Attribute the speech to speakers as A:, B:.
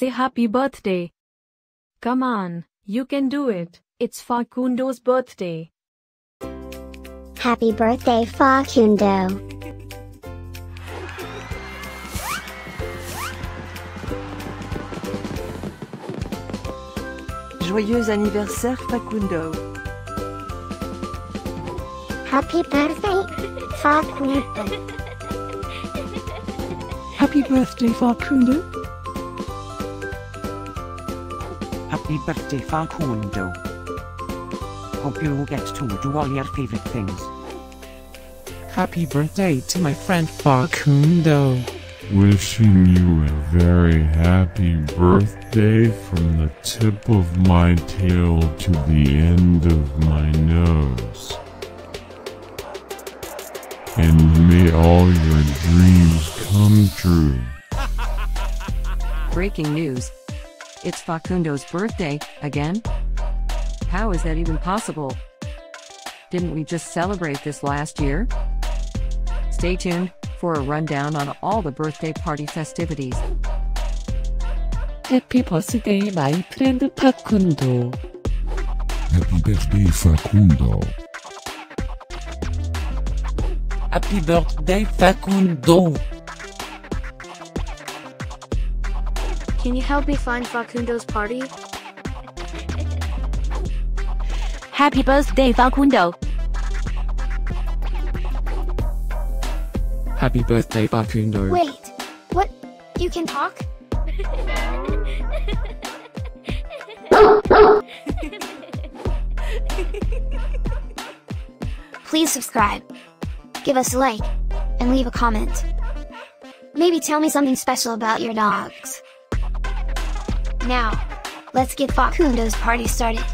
A: say happy birthday. Come on, you can do it. It's Facundo's birthday.
B: Happy birthday Facundo.
C: Joyeux anniversaire Facundo.
B: Happy birthday Facundo.
D: Happy birthday, Facundo.
E: Happy birthday, Facundo. Hope you will get to do all your favorite things.
D: Happy birthday to my friend Facundo.
F: Wishing you a very happy birthday from the tip of my tail to the end of my nose. And may all your dreams come true.
C: Breaking news. It's Facundo's birthday, again? How is that even possible? Didn't we just celebrate this last year? Stay tuned for a rundown on all the birthday party festivities.
D: Happy birthday, my friend Facundo.
F: Happy birthday, Facundo.
D: Happy birthday, Facundo.
G: Can you help me find Facundo's party?
H: Happy birthday, Facundo.
D: Happy birthday, Facundo.
B: Wait, what? You can talk? Please subscribe, give us a like, and leave a comment. Maybe tell me something special about your dogs. Now, let's get Facundo's party started.